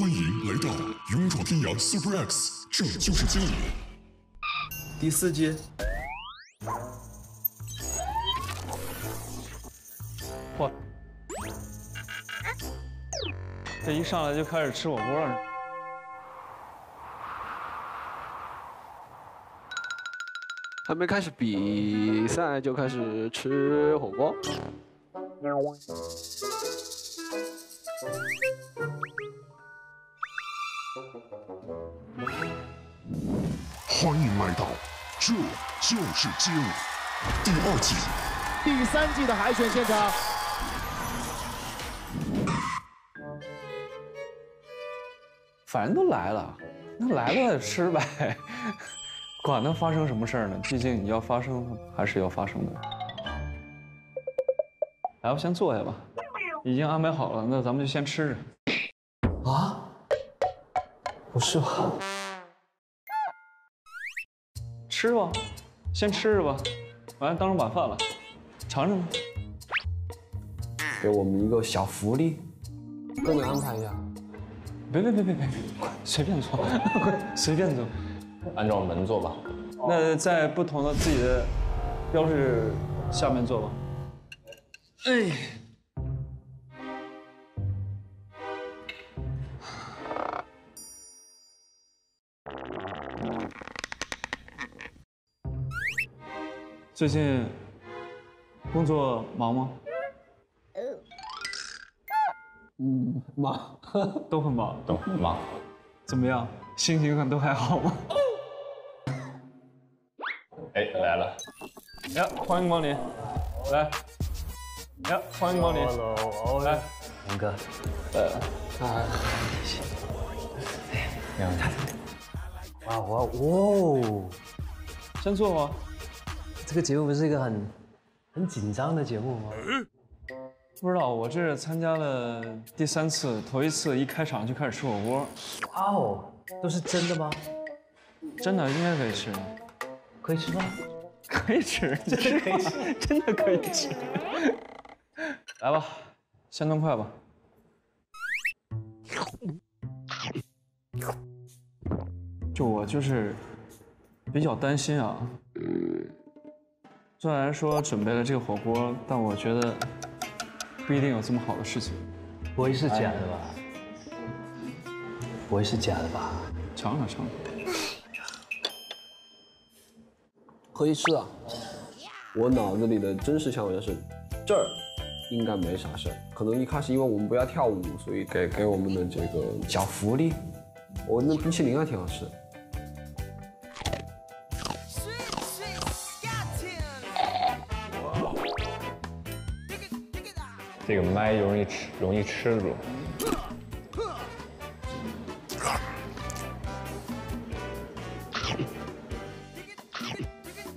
欢迎来到勇闯天涯 Super X，这就是教你。第四季，嚯！这一上来就开始吃火锅了。还没开始比赛就开始吃火锅。欢迎来到这就是街舞第二季。第三季的海选现场，反正都来了，那来了吃呗，管它发生什么事儿呢？毕竟你要发生还是要发生的。来吧，先坐下吧，已经安排好了，那咱们就先吃着。是吧？吃吧，先吃着吧，完了当成晚饭了，尝尝吧。给我们一个小福利，跟你安排一下。别别别别别别，快随便坐，快随便坐。按照门坐吧。那在不同的自己的标志下面坐吧。哎，最近工作忙吗？嗯，忙，都很忙，都很忙。怎么样？心情很都还好吗？哎，来了。呀，欢迎光临，来。呀，欢迎光临。Hello，来，龙哥。啊，你看，哇哇哦！先坐吧。这个节目不是一个很很紧张的节目吗？不知道，我这是参加了第三次，头一次一开场就开始吃火锅，哇哦，都是真的吗？真的应该可以吃，可以吃吗？可以吃，真的可以吃，真的可以吃。来吧，先动筷吧。就我就是比较担心啊，虽然说准备了这个火锅，但我觉得不一定有这么好的事情。不会是假的吧？不会是假的吧？尝尝尝尝。可以吃啊。我脑子里的真实想法就是，这儿应该没啥事儿。可能一开始因为我们不要跳舞，所以给给我们的这个小福利。我那冰淇淋还挺好吃。这个麦容易吃，容易吃住。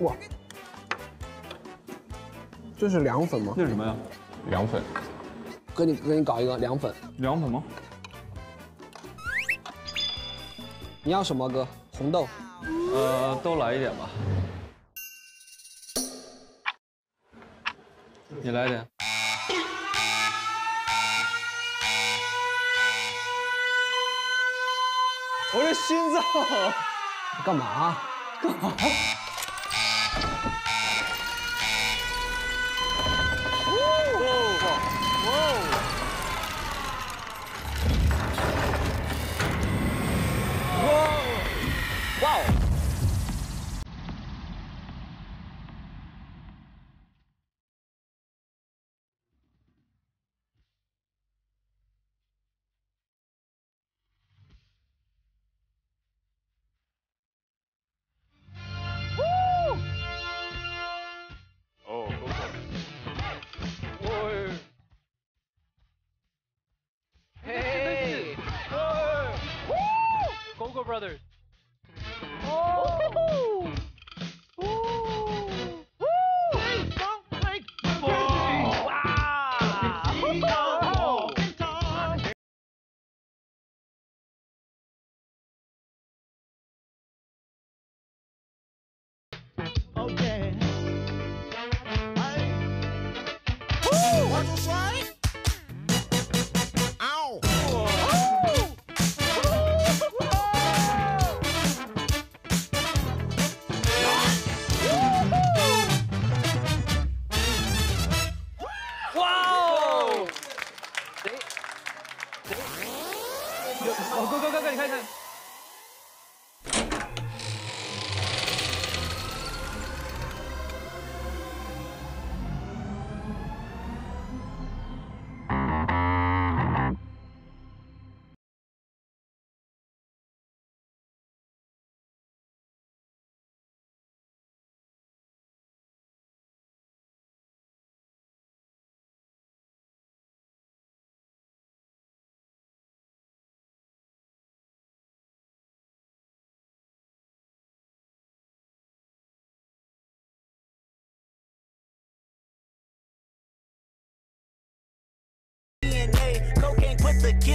哇，这是凉粉吗？那是什么呀？凉粉。给你给你搞一个凉粉。凉粉吗？你要什么哥？红豆。呃，都来一点吧。你来点。我的心脏，干嘛？干嘛？哇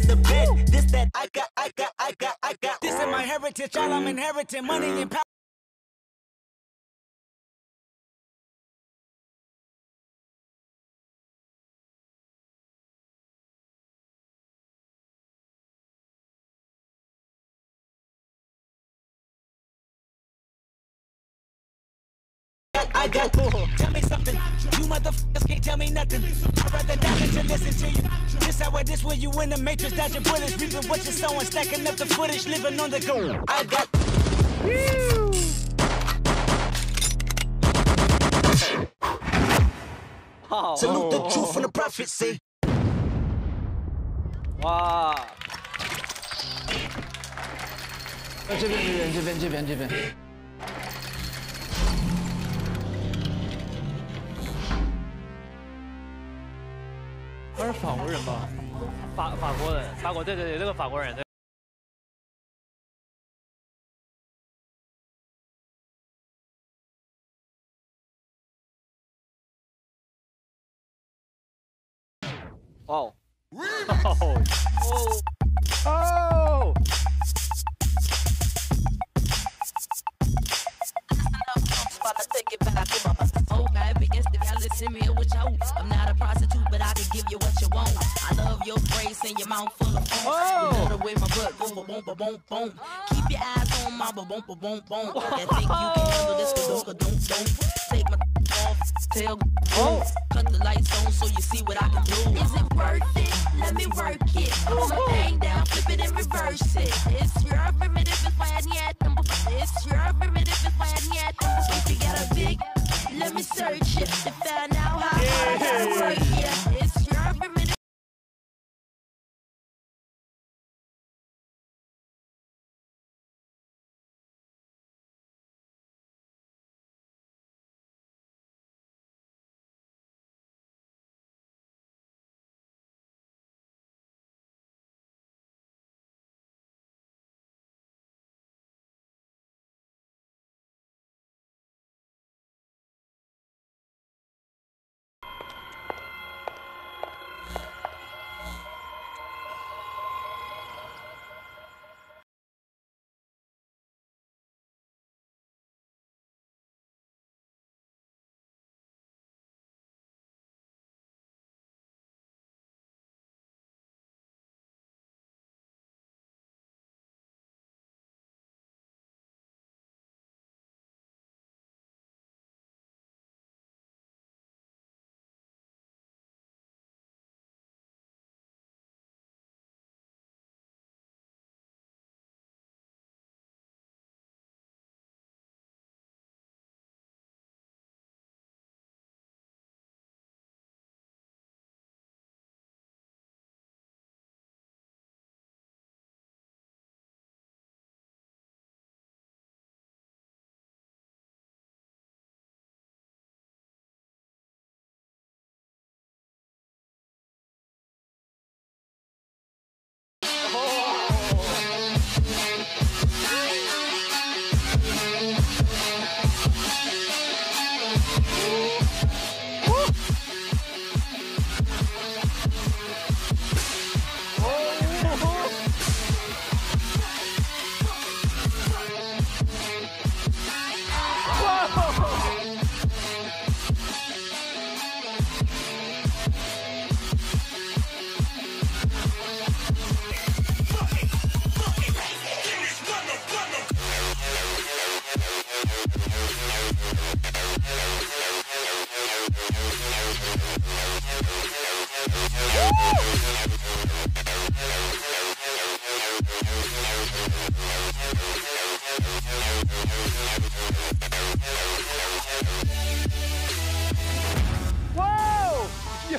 put the bed. This that I got, I got, I got, I got. This is my heritage, all I'm mm. inheriting. Money and power. I got Tell me something. You motherfuckers can't tell me nothing. I'd rather die than to listen to you. This how it is when you in the matrix, dodging bullets, reaping what you're sowing, stacking up the footage, living on the go. I got. Salute the truth from the prophecy. 哇！呃，这边这边这边这边这边。 他是法国人吧？法法国人，法国对对对，这个法国人对。哦哦哦！ Oh, every instant, y'all listen me with your. I'm not a prostitute, but I can give you what you want. I love your praise and your mouth full of foam. Oh. You know the way my butt go, boom, boom, boom, boom. Keep your eyes on my boom, boom, boom, boom. And think you can handle this, ka don't, don't, don't. Take my off, tail, Oh. cut the lights on so you see what I can do. Is it worth it? Let me work it. Put my thing down, flip it and reverse it. It's your 哇！有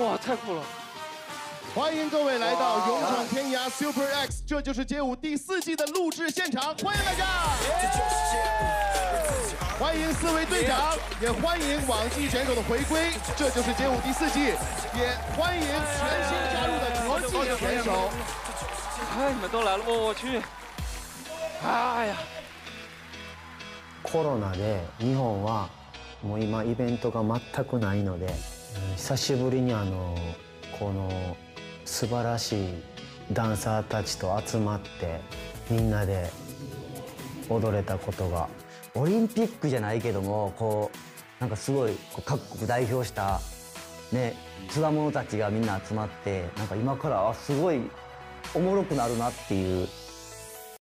哇！太酷了！欢迎各位来到勇闯天涯 Super X，这就是街舞第四季的录制现场，欢迎大家！欢迎四位队长，也欢迎往际选手的回归，这就是街舞第四季，也欢迎全新加入。的国际选手。哎，你们都来了，我我去！哎呀，コロナで日本はもう今イベントが全くないのでうん久しぶりにあのこの素晴らしいダンサーたちと集まってみんなで踊れたことがオリンピックじゃないけどもこうなんかすごいこう各国代表したねつわものたちがみんな集まってなんか今からあすごいおもろくなるなっていう